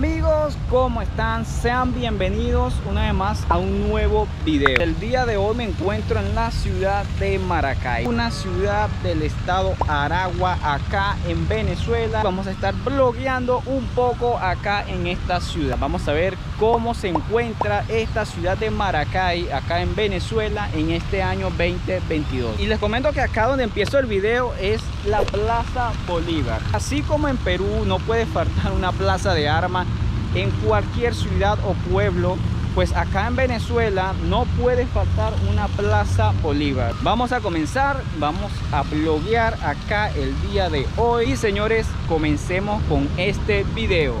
amigos, ¿cómo están? Sean bienvenidos una vez más a un nuevo video. El día de hoy me encuentro en la ciudad de Maracay, una ciudad del estado Aragua, acá en Venezuela. Vamos a estar blogueando un poco acá en esta ciudad. Vamos a ver cómo se encuentra esta ciudad de Maracay, acá en Venezuela, en este año 2022. Y les comento que acá donde empiezo el video es la Plaza Bolívar. Así como en Perú no puede faltar una plaza de armas en cualquier ciudad o pueblo, pues acá en Venezuela no puede faltar una Plaza Bolívar. Vamos a comenzar, vamos a bloguear acá el día de hoy. Señores, comencemos con este video.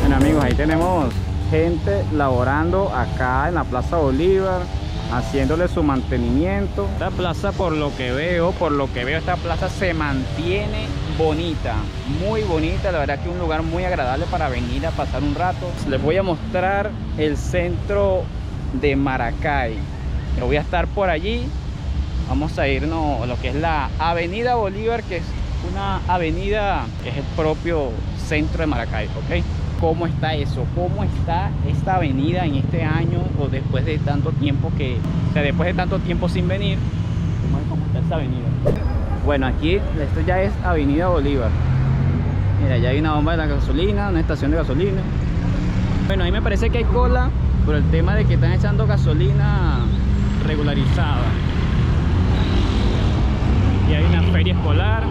Bueno amigos, ahí tenemos gente laborando acá en la Plaza Bolívar haciéndole su mantenimiento. Esta plaza por lo que veo por lo que veo esta plaza se mantiene bonita muy bonita. La verdad que un lugar muy agradable para venir a pasar un rato. Les voy a mostrar el centro de Maracay. Yo voy a estar por allí. Vamos a irnos a lo que es la avenida Bolívar que es una avenida que es el propio centro de Maracay ok cómo está eso, cómo está esta avenida en este año o después de tanto tiempo que, o sea, después de tanto tiempo sin venir, cómo está esta avenida. Bueno, aquí esto ya es Avenida Bolívar. Mira, ya hay una bomba de la gasolina, una estación de gasolina. Bueno, ahí me parece que hay cola por el tema de que están echando gasolina regularizada. Y hay una feria escolar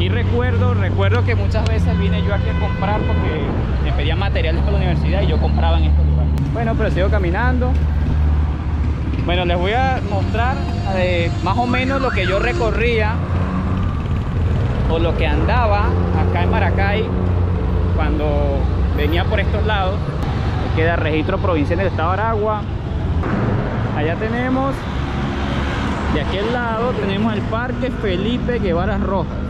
aquí recuerdo, recuerdo que muchas veces vine yo aquí a comprar porque me pedían materiales para la universidad y yo compraba en estos lugares. Bueno, pero sigo caminando. Bueno, les voy a mostrar eh, más o menos lo que yo recorría o lo que andaba acá en Maracay cuando venía por estos lados. Queda registro provincial del estado de Aragua. Allá tenemos, de aquel lado tenemos el Parque Felipe Guevara Rojas.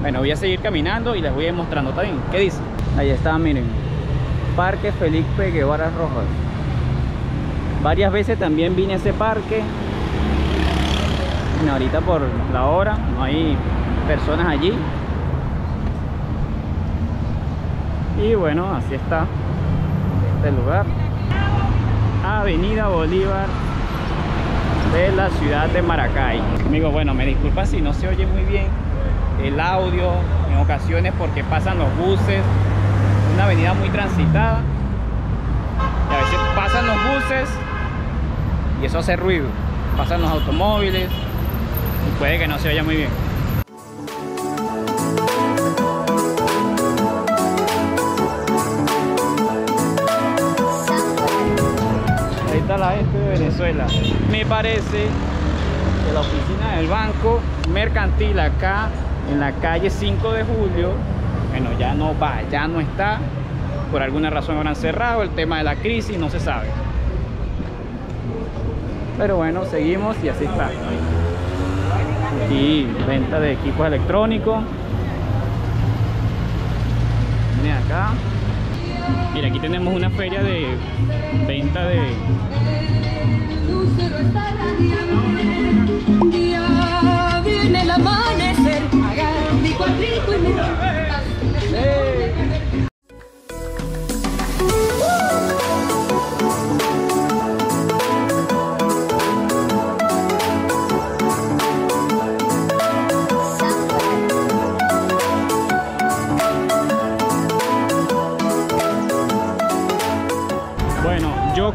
Bueno, voy a seguir caminando y les voy a ir mostrando también. ¿Qué dice? Ahí está, miren. Parque Felipe Guevara Rojas. Varias veces también vine a ese parque. Bueno, ahorita por la hora no hay personas allí. Y bueno, así está este lugar. Avenida Bolívar de la ciudad de Maracay. Amigos, bueno, me disculpa si no se oye muy bien el audio en ocasiones porque pasan los buses. Una avenida muy transitada. Y a veces pasan los buses y eso hace ruido. Pasan los automóviles y puede que no se oya muy bien. Ahí está la gente de Venezuela. Me parece que la oficina del banco mercantil acá en la calle 5 de julio bueno ya no va ya no está. Por alguna razón habrán cerrado el tema de la crisis no se sabe. Pero bueno seguimos y así está. Aquí venta de equipos electrónicos. Miren acá. Mira aquí tenemos una feria de venta de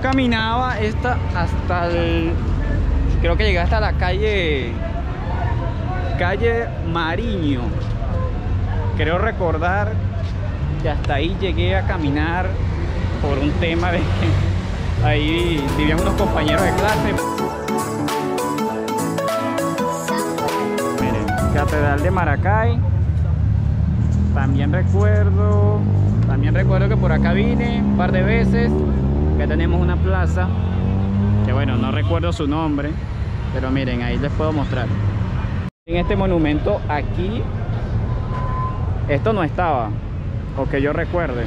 caminaba esta hasta el creo que llegué hasta la calle calle Mariño. Creo recordar que hasta ahí llegué a caminar por un tema de que ahí vivían unos compañeros de clase. Miren Catedral de Maracay. También recuerdo también recuerdo que por acá vine un par de veces acá tenemos una plaza que bueno no recuerdo su nombre pero miren ahí les puedo mostrar en este monumento aquí esto no estaba o que yo recuerde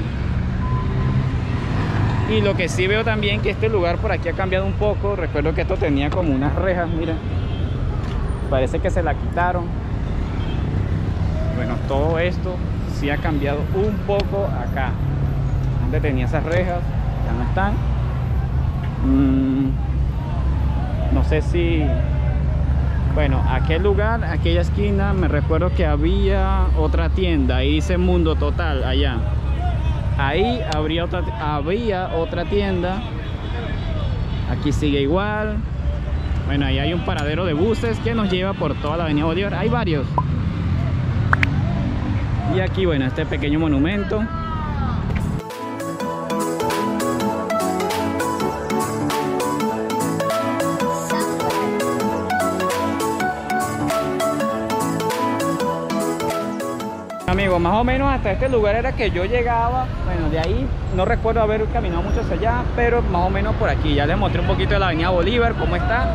Y lo que sí veo también que este lugar por aquí ha cambiado un poco. Recuerdo que esto tenía como unas rejas, mira. Parece que se la quitaron. Bueno, todo esto sí ha cambiado un poco acá. Antes tenía esas rejas, Mm, no sé si... Bueno, aquel lugar, aquella esquina, me recuerdo que había otra tienda. Ahí dice Mundo Total, allá. Ahí habría otra, había otra tienda. Aquí sigue igual. Bueno, ahí hay un paradero de buses que nos lleva por toda la avenida Bolívar. Hay varios. Y aquí, bueno, este pequeño monumento. Más o menos hasta este lugar era que yo llegaba, bueno, de ahí no recuerdo haber caminado mucho hacia allá, pero más o menos por aquí. Ya les mostré un poquito de la avenida Bolívar, cómo está.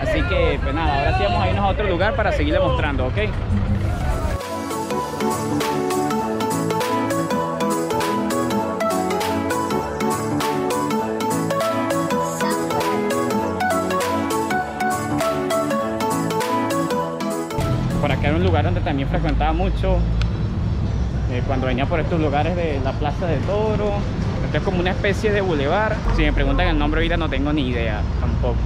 Así que, pues nada, ahora sí vamos a irnos a otro lugar para seguirle mostrando, ¿ok? Por acá era un lugar donde también frecuentaba mucho eh, cuando venía por estos lugares de la Plaza de Toro. Esto es como una especie de bulevar. Si me preguntan el nombre ahorita no tengo ni idea tampoco.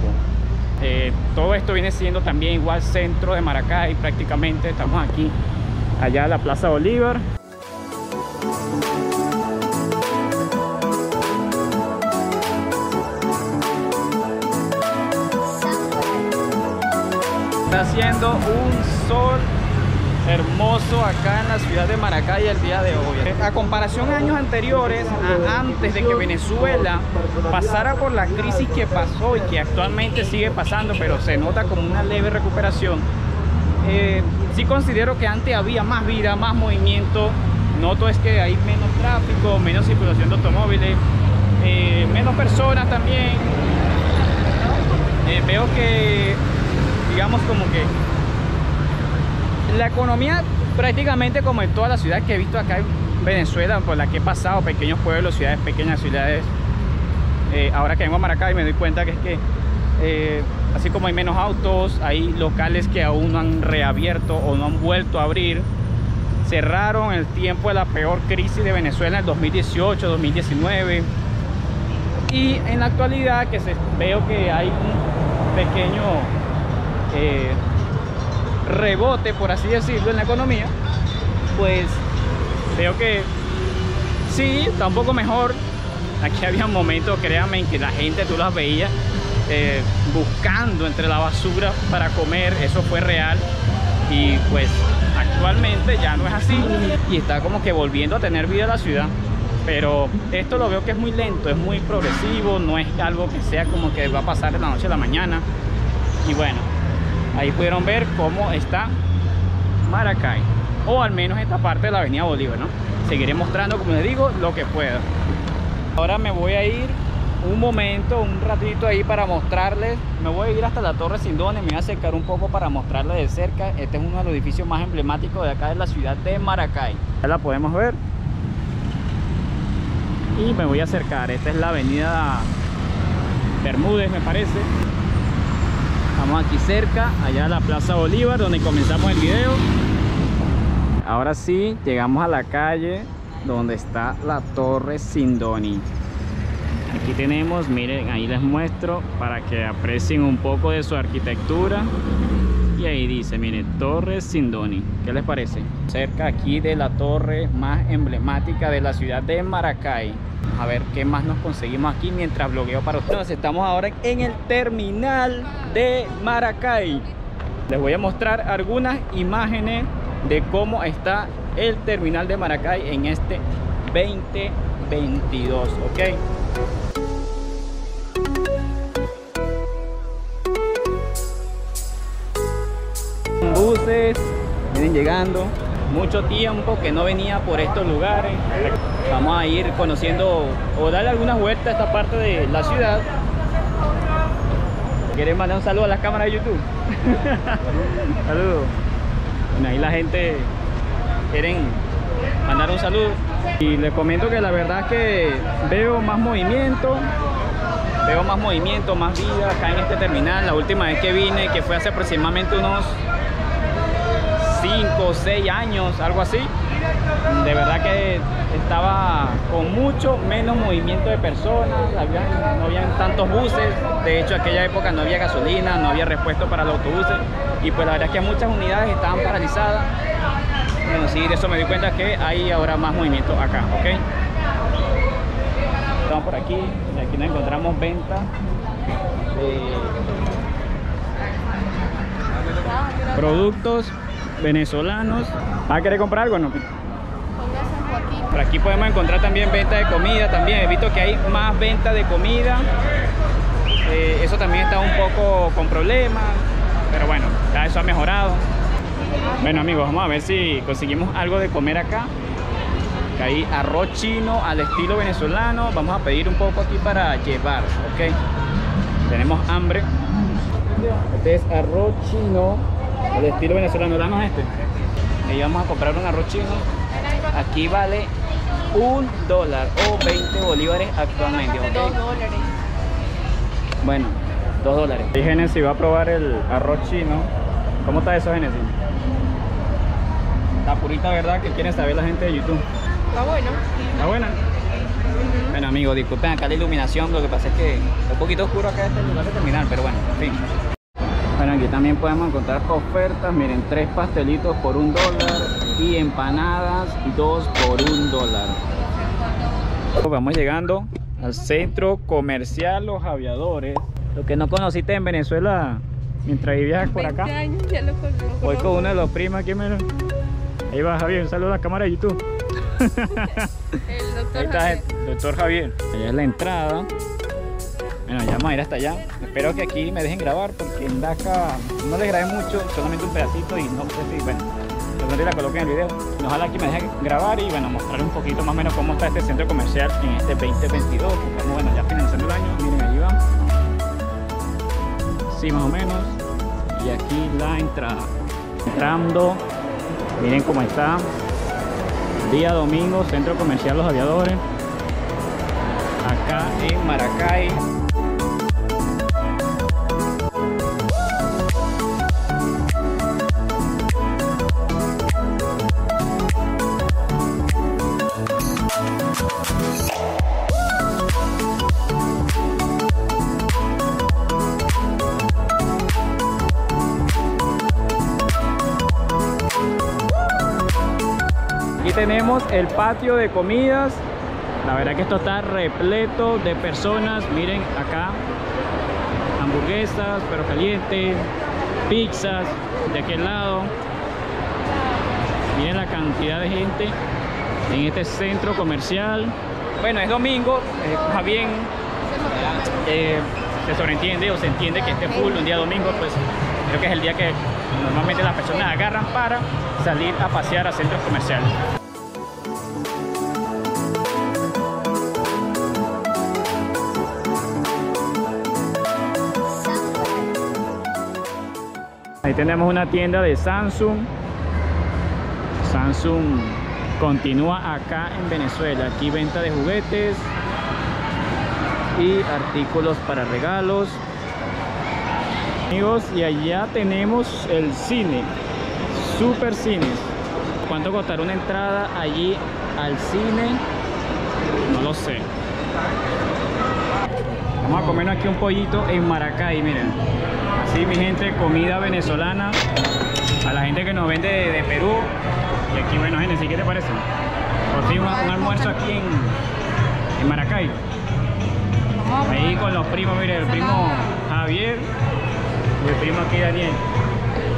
Eh, todo esto viene siendo también igual centro de Maracay prácticamente. Estamos aquí, allá la Plaza Bolívar. Está haciendo un sol hermoso acá en la ciudad de Maracay el día de hoy. A comparación a años anteriores, antes de que Venezuela pasara por la crisis que pasó y que actualmente sigue pasando, pero se nota como una leve recuperación, eh, sí considero que antes había más vida, más movimiento. Noto es que hay menos tráfico, menos circulación de automóviles, eh, menos personas también. Eh, veo que, digamos como que la economía prácticamente como en todas las ciudades que he visto acá en Venezuela, por la que he pasado, pequeños pueblos, ciudades pequeñas, ciudades, eh, ahora que vengo a Maracay me doy cuenta que es que eh, así como hay menos autos, hay locales que aún no han reabierto o no han vuelto a abrir, cerraron el tiempo de la peor crisis de Venezuela en el 2018, 2019 y en la actualidad que se, veo que hay un pequeño eh, rebote, por así decirlo, en la economía, pues veo que sí, está un poco mejor. Aquí había momentos, créanme, en que la gente tú las veías eh, buscando entre la basura para comer, eso fue real. Y pues actualmente ya no es así y está como que volviendo a tener vida la ciudad. Pero esto lo veo que es muy lento, es muy progresivo, no es algo que sea como que va a pasar de la noche a la mañana. Y bueno, ahí pudieron ver cómo está Maracay o al menos esta parte de la avenida Bolívar ¿no? seguiré mostrando como les digo lo que pueda. Ahora me voy a ir un momento un ratito ahí para mostrarles. Me voy a ir hasta la torre Sindone me voy a acercar un poco para mostrarles de cerca. Este es uno de los edificios más emblemáticos de acá de la ciudad de Maracay. Ya la podemos ver. Y me voy a acercar. Esta es la avenida Bermúdez me parece Estamos aquí cerca, allá a la Plaza Bolívar, donde comenzamos el video. Ahora sí, llegamos a la calle donde está la Torre Sindoni. Aquí tenemos, miren, ahí les muestro para que aprecien un poco de su arquitectura. Y ahí dice, miren, Torre Sindoni. ¿Qué les parece? Cerca aquí de la torre más emblemática de la ciudad de Maracay a ver qué más nos conseguimos aquí mientras blogueo para ustedes estamos ahora en el terminal de Maracay les voy a mostrar algunas imágenes de cómo está el terminal de Maracay en este 2022 ok vienen llegando mucho tiempo que no venía por estos lugares vamos a ir conociendo o darle algunas vueltas a esta parte de la ciudad ¿Quieren mandar un saludo a las cámaras de YouTube? Saludos. Bueno, ahí la gente quieren mandar un saludo. Y les comento que la verdad es que veo más movimiento, veo más movimiento, más vida acá en este terminal. La última vez que vine, que fue hace aproximadamente unos 5 o 6 años, algo así, de verdad que estaba con mucho menos movimiento de personas, no habían tantos buses, de hecho aquella época no había gasolina, no había repuesto para los autobuses y pues la verdad es que muchas unidades estaban paralizadas. Bueno, sí, de eso me di cuenta que hay ahora más movimiento acá, ¿ok? Estamos por aquí, y aquí nos encontramos venta de productos venezolanos. ¿Va a querer comprar algo no? Por aquí podemos encontrar también venta de comida también. He visto que hay más venta de comida. Eh, eso también está un poco con problemas. Pero bueno, ya eso ha mejorado. Bueno amigos, vamos a ver si conseguimos algo de comer acá. Hay arroz chino al estilo venezolano. Vamos a pedir un poco aquí para llevar, ¿ok? Tenemos hambre. Este es arroz chino al estilo venezolano. Danos este. Y vamos a comprar un arroz chino. Aquí vale un dólar o 20 bolívares actualmente, Dos ¿ok? dólares. Bueno, dos dólares. Y Genesis va a probar el arroz chino. ¿Cómo está eso, Genesis? La purita verdad que quieren saber la gente de YouTube. Está bueno. ¿Está buena? Bueno, amigos, disculpen acá la iluminación. Lo que pasa es que es un poquito oscuro acá este lugar de terminal, pero bueno, en fin. Bueno, aquí también podemos encontrar ofertas. Miren, tres pastelitos por un dólar y empanadas dos por un dólar. Vamos llegando al centro comercial Los Aviadores. Lo que no conociste en Venezuela mientras vivías por 20 acá. años ya lo Voy con uno de los primos aquí, mira. Ahí va Javier, un saludo a la cámara de YouTube. El Ahí doctor está Javier. el doctor Javier. Allá es la entrada. Bueno, ya vamos a ir hasta allá. Espero que aquí me dejen grabar porque en DACA no les grabé mucho, solamente un pedacito y no sé si, bueno, pronto la coloquen en el video. Ojalá aquí me dejen grabar y bueno, mostrar un poquito más o menos cómo está este centro comercial en este 2022. porque bueno, ya finalizando el año. Miren, allí va. Sí, más o menos. Y aquí la entrada. Entrando. Miren cómo está. Día domingo, Centro Comercial Los Aviadores. Acá en Maracay. Tenemos el patio de comidas. La verdad que esto está repleto de personas. Miren acá. Hamburguesas, pero calientes. Pizzas de aquel lado. Miren la cantidad de gente en este centro comercial. Bueno, es domingo, eh, más bien eh, se sobreentiende o se entiende que este full un día domingo, pues creo que es el día que normalmente las personas agarran para salir a pasear a centros comerciales. Tenemos una tienda de Samsung. Samsung continúa acá en Venezuela. Aquí venta de juguetes y artículos para regalos. Amigos, y allá tenemos el cine. Super Cines. ¿Cuánto costará una entrada allí al cine? No lo sé. Vamos a comer aquí un pollito en Maracay, miren. Así mi gente, comida venezolana. A la gente que nos vende de, Perú. Y aquí, bueno, gente, ¿qué te parece? Por fin un, un almuerzo aquí en, en Maracay. Ahí con los primos, miren, el primo Javier y el primo aquí Daniel.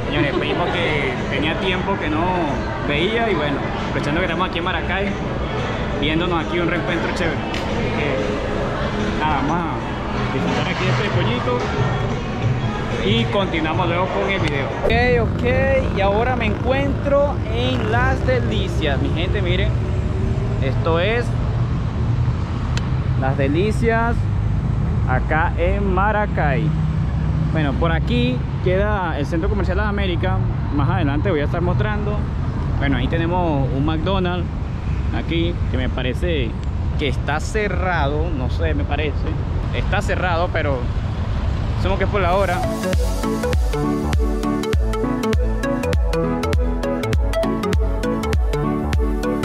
Señores, primo que tenía tiempo que no veía y bueno, aprovechando que estamos aquí en Maracay, viéndonos aquí un reencuentro chévere. Así que, nada más disfrutar aquí este pollito y continuamos luego con el video. Ok, ok, y ahora me encuentro en Las Delicias. Mi gente, miren, esto es Las Delicias acá en Maracay. Bueno, por aquí queda el Centro Comercial de América. Más adelante voy a estar mostrando. Bueno, ahí tenemos un McDonald's. aquí que me parece que está cerrado no sé me parece está cerrado pero somos que es por la hora.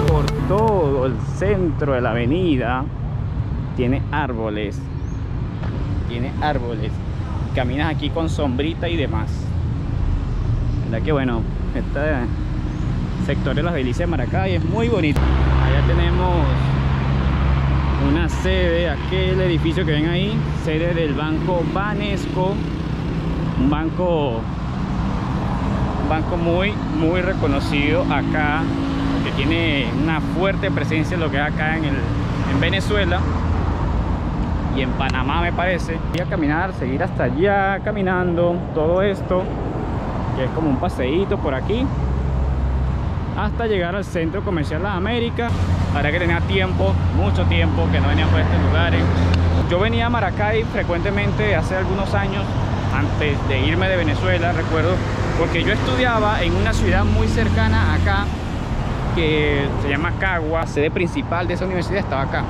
Por todo el centro de la avenida tiene árboles. Tiene árboles. Caminas aquí con sombrita y demás. Verdad que bueno este sector de las delicias de Maracay es muy bonito. Allá tenemos una sede aquel edificio que ven ahí sede del banco Banesco un banco un banco muy muy reconocido acá que tiene una fuerte presencia en lo que es acá en, el, en Venezuela y en Panamá me parece. Voy a caminar, seguir hasta allá caminando, todo esto, que es como un paseíto por aquí, hasta llegar al Centro Comercial Las Américas. Ahora que tenía tiempo, mucho tiempo, que no venía por estos lugares. Yo venía a Maracay frecuentemente hace algunos años, antes de irme de Venezuela, recuerdo, porque yo estudiaba en una ciudad muy cercana acá, que se llama Cagua, sede principal de esa universidad estaba acá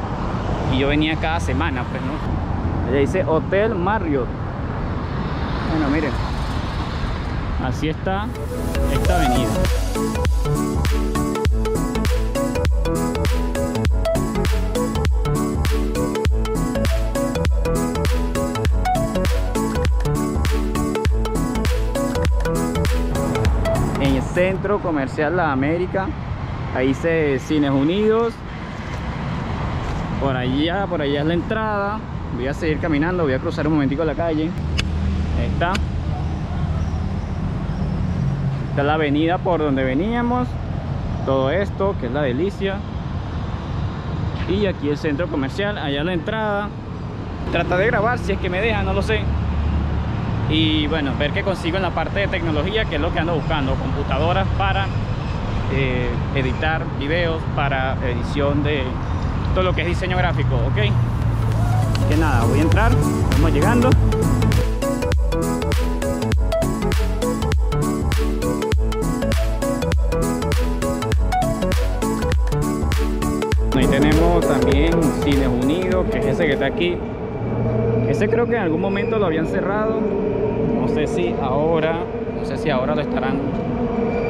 y yo venía cada semana pues no allá dice Hotel Marriott bueno miren así está esta avenida en el centro comercial La América ahí se Cines Unidos por allá, por allá es la entrada. Voy a seguir caminando, voy a cruzar un momentico la calle. Ahí está. Esta es la avenida por donde veníamos. Todo esto, que es la delicia. Y aquí el centro comercial, allá la entrada. Trata de grabar si es que me deja, no lo sé. Y bueno, ver qué consigo en la parte de tecnología, que es lo que ando buscando. Computadoras para eh, editar videos, para edición de todo lo que es diseño gráfico, ¿ok? Que nada, voy a entrar, vamos llegando. También Cines Unidos, que es ese que está aquí. Ese creo que en algún momento lo habían cerrado. No sé si ahora, no sé si ahora lo estarán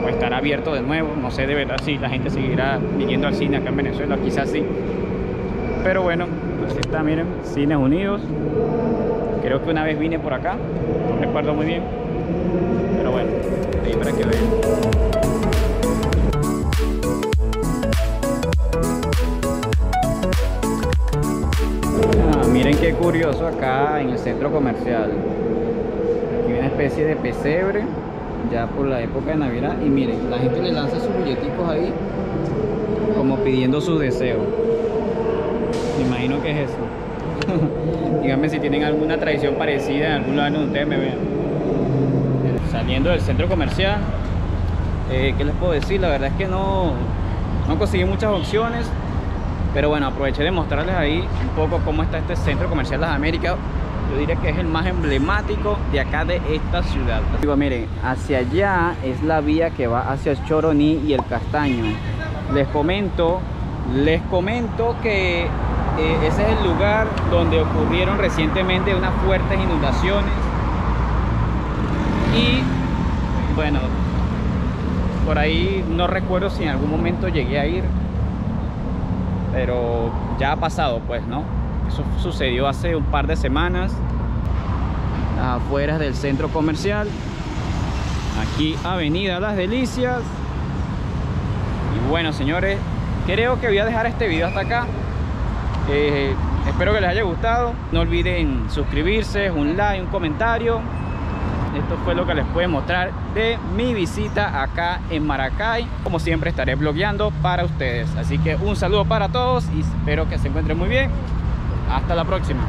o estará abierto de nuevo. No sé de verdad si la gente seguirá viniendo al cine acá en Venezuela, quizás sí. Pero bueno, así está, miren, Cines Unidos. Creo que una vez vine por acá, no recuerdo muy bien. Pero bueno, ahí para que vean. Curioso acá en el centro comercial. Aquí una especie de pesebre, ya por la época de Navidad. Y miren, la gente le lanza sus billeticos ahí, como pidiendo sus deseos. Me imagino que es eso. Díganme si tienen alguna tradición parecida en algún lugar donde ustedes me vean. Saliendo del centro comercial, eh, ¿qué les puedo decir? La verdad es que no, no conseguí muchas opciones. Pero bueno, aproveché de mostrarles ahí un poco cómo está este centro comercial Las Américas. Yo diría que es el más emblemático de acá de esta ciudad. Digo, miren, hacia allá es la vía que va hacia el Choroní y el Castaño. Les comento, les comento que eh, ese es el lugar donde ocurrieron recientemente unas fuertes inundaciones. Y bueno, por ahí no recuerdo si en algún momento llegué a ir, pero ya ha pasado pues, ¿no? Eso sucedió hace un par de semanas, afuera del centro comercial, aquí Avenida Las Delicias. Y bueno, señores, creo que voy a dejar este video hasta acá. Eh, espero que les haya gustado. No olviden suscribirse, un like, un comentario. Esto fue lo que les pude mostrar de mi visita acá en Maracay. Como siempre estaré blogueando para ustedes. Así que un saludo para todos y espero que se encuentren muy bien. Hasta la próxima.